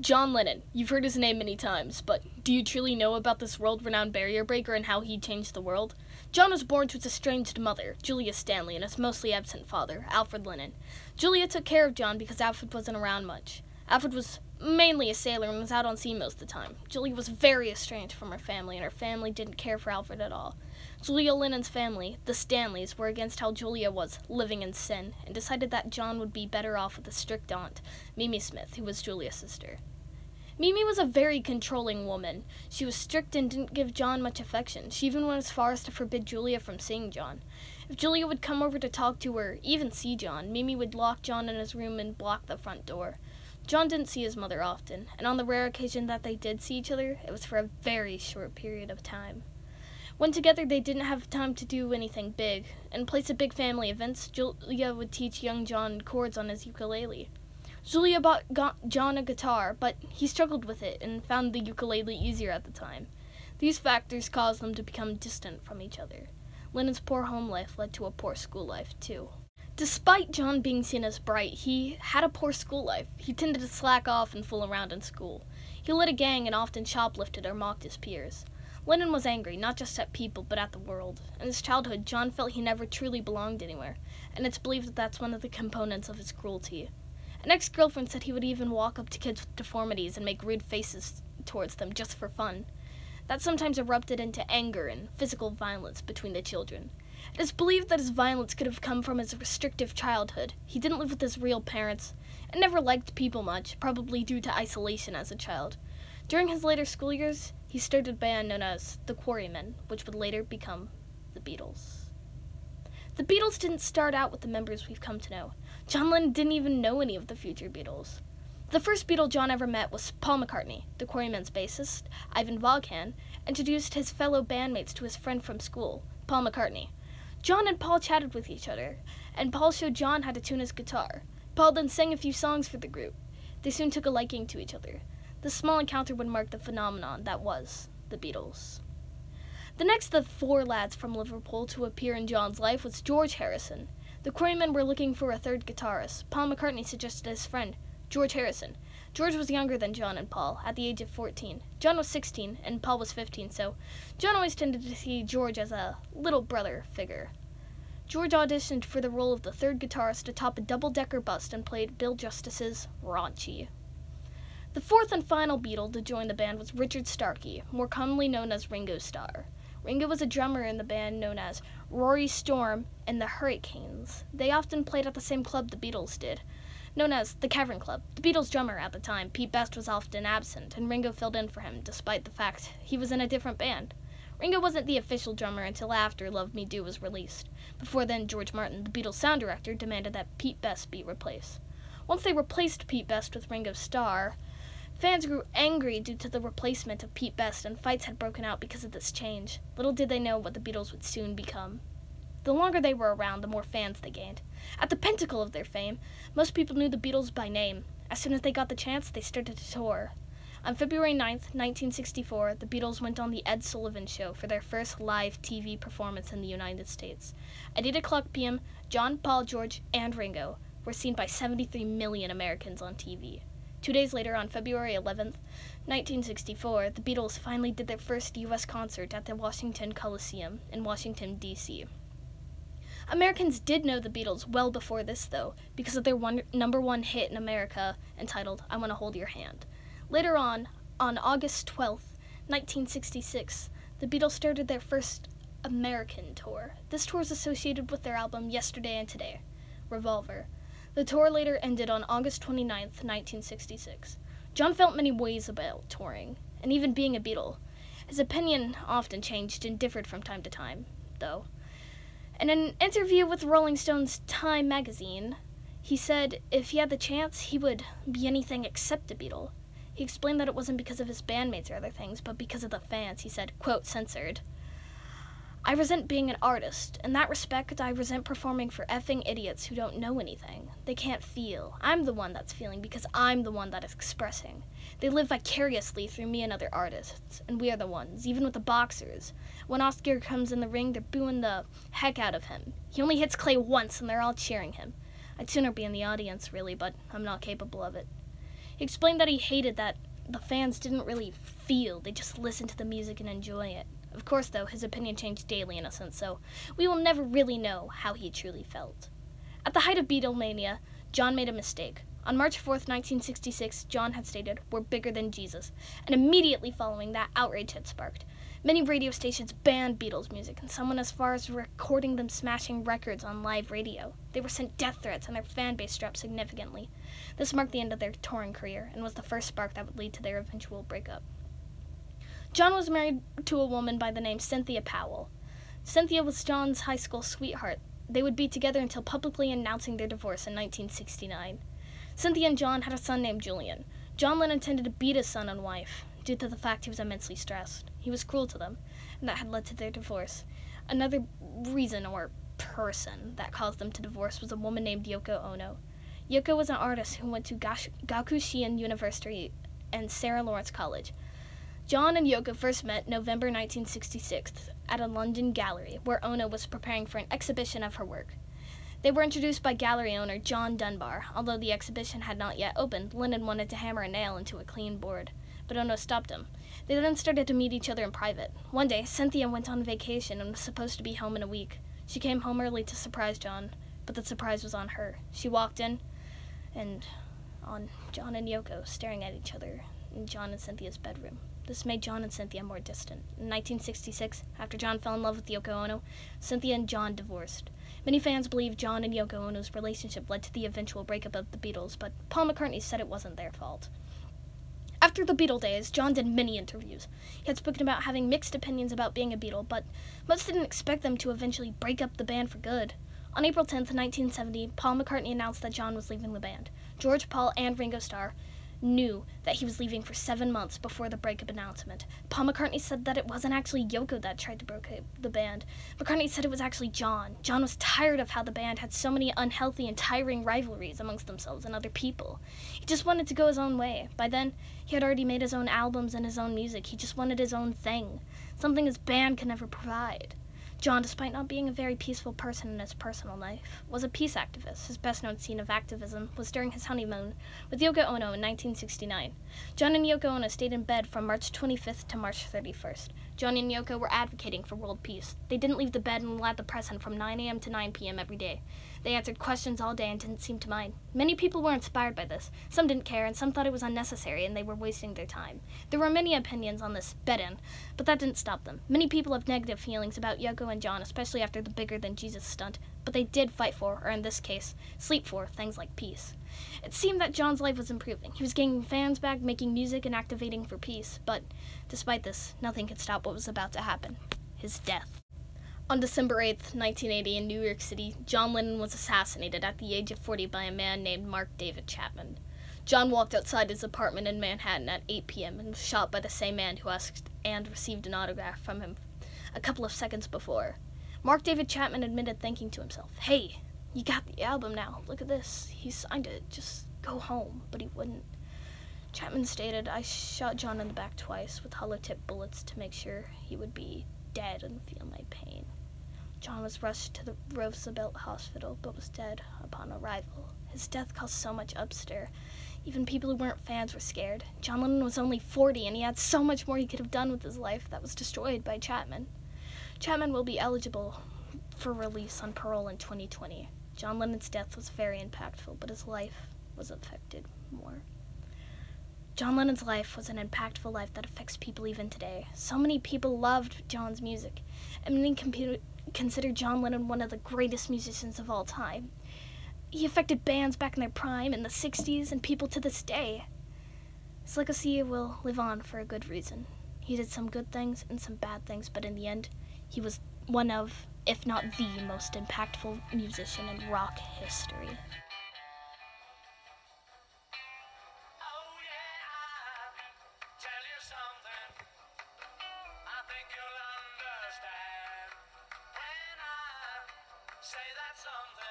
John Lennon. You've heard his name many times, but do you truly know about this world renowned barrier breaker and how he changed the world? John was born to his estranged mother, Julia Stanley, and his mostly absent father, Alfred Lennon. Julia took care of John because Alfred wasn't around much. Alfred was mainly a sailor and was out on sea most of the time. Julia was very estranged from her family, and her family didn't care for Alfred at all. Julia Lennon's family, the Stanleys, were against how Julia was living in sin and decided that John would be better off with a strict aunt, Mimi Smith, who was Julia's sister. Mimi was a very controlling woman. She was strict and didn't give John much affection. She even went as far as to forbid Julia from seeing John. If Julia would come over to talk to her, even see John, Mimi would lock John in his room and block the front door. John didn't see his mother often, and on the rare occasion that they did see each other, it was for a very short period of time. When together, they didn't have time to do anything big. In place of big family events, Julia would teach young John chords on his ukulele. Julia bought John a guitar, but he struggled with it and found the ukulele easier at the time. These factors caused them to become distant from each other. Lennon's poor home life led to a poor school life, too. Despite John being seen as bright, he had a poor school life. He tended to slack off and fool around in school. He led a gang and often shoplifted or mocked his peers. Lennon was angry, not just at people, but at the world. In his childhood, John felt he never truly belonged anywhere, and it's believed that that's one of the components of his cruelty. An ex girlfriend said he would even walk up to kids with deformities and make rude faces towards them just for fun. That sometimes erupted into anger and physical violence between the children. It is believed that his violence could have come from his restrictive childhood. He didn't live with his real parents and never liked people much, probably due to isolation as a child. During his later school years, he started a band known as the Quarrymen, which would later become the Beatles. The Beatles didn't start out with the members we've come to know. John Lennon didn't even know any of the future Beatles. The first Beatle John ever met was Paul McCartney, the Quarrymen's bassist. Ivan Vaughan introduced his fellow bandmates to his friend from school, Paul McCartney. John and Paul chatted with each other, and Paul showed John how to tune his guitar. Paul then sang a few songs for the group. They soon took a liking to each other. This small encounter would mark the phenomenon that was the Beatles. The next of the four lads from Liverpool to appear in John's life was George Harrison. The Quarrymen were looking for a third guitarist. Paul McCartney suggested his friend, George Harrison. George was younger than John and Paul, at the age of 14. John was 16, and Paul was 15, so John always tended to see George as a little brother figure. George auditioned for the role of the third guitarist atop a double decker bus and played Bill Justis's Raunchy. The fourth and final Beatle to join the band was Richard Starkey, more commonly known as Ringo Starr. Ringo was a drummer in the band known as Rory Storm and the Hurricanes. They often played at the same club the Beatles did, known as the Cavern Club. The Beatles' drummer at the time, Pete Best, was often absent, and Ringo filled in for him, despite the fact he was in a different band. Ringo wasn't the official drummer until after Love Me Do was released. Before then, George Martin, the Beatles' sound director, demanded that Pete Best be replaced. Once they replaced Pete Best with Ringo Starr, Fans grew angry due to the replacement of Pete Best, and fights had broken out because of this change. Little did they know what the Beatles would soon become. The longer they were around, the more fans they gained. At the pinnacle of their fame, most people knew the Beatles by name. As soon as they got the chance, they started to tour. On February 9th, 1964, the Beatles went on The Ed Sullivan Show for their first live TV performance in the United States. At 8 o'clock p.m., John, Paul, George, and Ringo were seen by 73 million Americans on TV. Two days later, on February 11th, 1964, the Beatles finally did their first U.S. concert at the Washington Coliseum in Washington, D.C. Americans did know the Beatles well before this, though, because of their one, number one hit in America entitled I Want to Hold Your Hand. Later on, on August 12th, 1966, the Beatles started their first American tour. This tour is associated with their album Yesterday and Today, Revolver. The tour later ended on August 29, 1966. John felt many ways about touring, and even being a Beatle. His opinion often changed and differed from time to time, though. In an interview with Rolling Stone's Time magazine, he said if he had the chance, he would be anything except a Beatle. He explained that it wasn't because of his bandmates or other things, but because of the fans. He said, quote, censored. I resent being an artist. In that respect, I resent performing for effing idiots who don't know anything. They can't feel. I'm the one that's feeling because I'm the one that is expressing. They live vicariously through me and other artists, and we are the ones, even with the boxers. When Oscar comes in the ring, they're booing the heck out of him. He only hits Clay once, and they're all cheering him. I'd sooner be in the audience, really, but I'm not capable of it. He explained that he hated that the fans didn't really feel, they just listened to the music and enjoy it. Of course, though, his opinion changed daily in a sense, so we will never really know how he truly felt. At the height of Beatlemania, John made a mistake. On March 4th, 1966, John had stated, We're bigger than Jesus, and immediately following that, outrage had sparked. Many radio stations banned Beatles music, and someone as far as recording them smashing records on live radio. They were sent death threats, and their fan base dropped significantly. This marked the end of their touring career, and was the first spark that would lead to their eventual breakup. John was married to a woman by the name Cynthia Powell. Cynthia was John's high school sweetheart. They would be together until publicly announcing their divorce in 1969. Cynthia and John had a son named Julian. John Lennon intended to beat his son and wife due to the fact he was immensely stressed. He was cruel to them, and that had led to their divorce. Another reason or person that caused them to divorce was a woman named Yoko Ono. Yoko was an artist who went to Gash- Gakushuin University and Sarah Lawrence College. John and Yoko first met November 1966 at a London gallery where Ono was preparing for an exhibition of her work. They were introduced by gallery owner John Dunbar. Although the exhibition had not yet opened, Lennon wanted to hammer a nail into a clean board but Ono stopped him. They then started to meet each other in private. One day, Cynthia went on vacation and was supposed to be home in a week. She came home early to surprise John, but the surprise was on her. She walked in, and on John and Yoko staring at each other in John and Cynthia's bedroom. This made John and Cynthia more distant. In 1966, after John fell in love with Yoko Ono, Cynthia and John divorced. Many fans believe John and Yoko Ono's relationship led to the eventual breakup of the Beatles, but Paul McCartney said it wasn't their fault. After the Beatle days, John did many interviews. He had spoken about having mixed opinions about being a Beatle, but most didn't expect them to eventually break up the band for good. On April 10, 1970, Paul McCartney announced that John was leaving the band. George, Paul, and Ringo Starr knew that he was leaving for seven months before the breakup announcement. Paul McCartney said that it wasn't actually Yoko that tried to break the band. McCartney said it was actually John. John was tired of how the band had so many unhealthy and tiring rivalries amongst themselves and other people. He just wanted to go his own way. By then, he had already made his own albums and his own music. He just wanted his own thing, something his band could never provide. John, despite not being a very peaceful person in his personal life, was a peace activist. His best known scene of activism was during his honeymoon with Yoko Ono in 1969. John and Yoko Ono stayed in bed from March 25th to March 31st. John and Yoko were advocating for world peace. They didn't leave the bed and allowed the press in from 9 a.m. to 9 p.m. every day. They answered questions all day and didn't seem to mind. Many people were inspired by this. Some didn't care, and some thought it was unnecessary and they were wasting their time. There were many opinions on this bed in, but that didn't stop them. Many people have negative feelings about Yoko and John, especially after the bigger than Jesus stunt, but they did fight for, or in this case, sleep for, things like peace. It seemed that John's life was improving. He was gaining fans back, making music, and activating for peace, but despite this, nothing could stop what was about to happen his death. On December 8, 1980, in New York City, John Lennon was assassinated at the age of 40 by a man named Mark David Chapman. John walked outside his apartment in Manhattan at 8 p.m. and was shot by the same man who asked and received an autograph from him a couple of seconds before. Mark David Chapman admitted thinking to himself, Hey, you got the album now. Look at this. He signed it. Just go home. But he wouldn't. Chapman stated, I shot John in the back twice with hollow tip bullets to make sure he would be dead and feel my pain. John was rushed to the Roosevelt Hospital, but was dead upon arrival. His death caused so much upstir. Even people who weren't fans were scared. John Lennon was only 40, and he had so much more he could have done with his life that was destroyed by Chapman. Chapman will be eligible for release on parole in 2020. John Lennon's death was very impactful, but his life was affected more. John Lennon's life was an impactful life that affects people even today. So many people loved John's music, and many considered John Lennon one of the greatest musicians of all time. He affected bands back in their prime in the 60s and people to this day. His legacy will live on for a good reason. He did some good things and some bad things, but in the end, he was one of, if not the most impactful musician in rock history. say that something